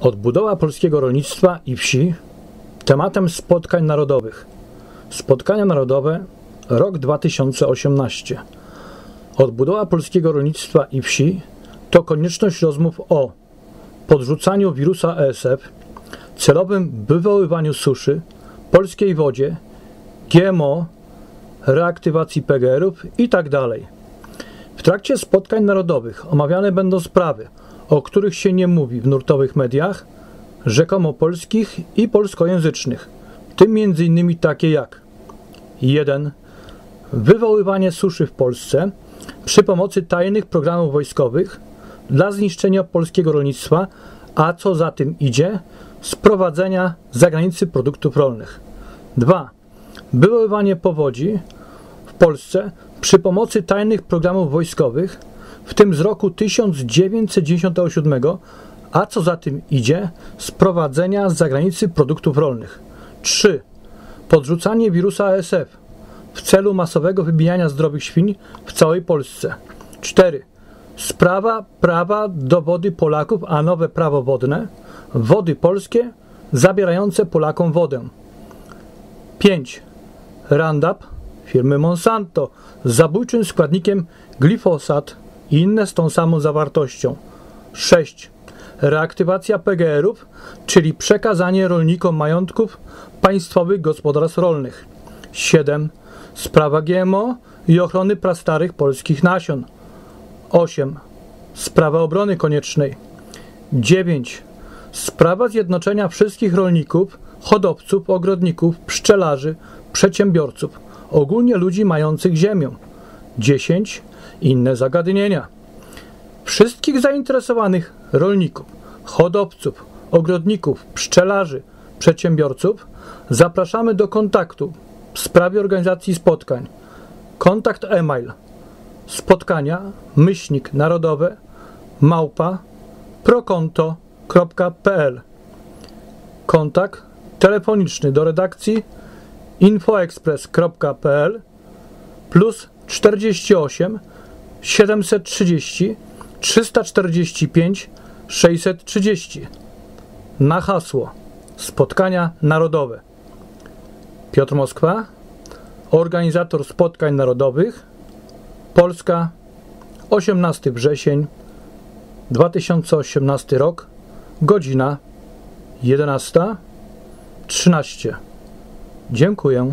Odbudowa polskiego rolnictwa i wsi tematem spotkań narodowych. Spotkania narodowe rok 2018. Odbudowa polskiego rolnictwa i wsi to konieczność rozmów o podrzucaniu wirusa ESF, celowym wywoływaniu suszy, polskiej wodzie, GMO, reaktywacji PGR-ów itd. Tak w trakcie spotkań narodowych omawiane będą sprawy, o których się nie mówi w nurtowych mediach, rzekomo polskich i polskojęzycznych, tym m.in. takie jak 1. Wywoływanie suszy w Polsce przy pomocy tajnych programów wojskowych dla zniszczenia polskiego rolnictwa, a co za tym idzie, sprowadzenia z zagranicy produktów rolnych. 2. Wywoływanie powodzi w Polsce przy pomocy tajnych programów wojskowych, w tym z roku 1997, a co za tym idzie, sprowadzenia z zagranicy produktów rolnych. 3. Podrzucanie wirusa ASF w celu masowego wybijania zdrowych świń w całej Polsce. 4. Sprawa prawa do wody Polaków, a nowe prawo wodne, wody polskie zabierające Polakom wodę. 5. Roundup firmy Monsanto z zabójczym składnikiem glifosat i inne z tą samą zawartością. 6. Reaktywacja PGR-ów, czyli przekazanie rolnikom majątków państwowych gospodarstw rolnych. 7. Sprawa GMO i ochrony prastarych polskich nasion. 8. Sprawa obrony koniecznej. 9. Sprawa zjednoczenia wszystkich rolników, hodowców, ogrodników, pszczelarzy, przedsiębiorców ogólnie ludzi mających ziemię. 10. Inne zagadnienia. Wszystkich zainteresowanych rolników, hodowców, ogrodników, pszczelarzy, przedsiębiorców zapraszamy do kontaktu w sprawie organizacji spotkań. Kontakt e-mail spotkania myślnik narodowe małpa prokonto.pl Kontakt telefoniczny do redakcji infoexpress.pl plus 48 730 345 630 na hasło Spotkania Narodowe. Piotr Moskwa, organizator spotkań narodowych, Polska, 18 wrzesień 2018 rok, godzina 11.13. Dziękuję.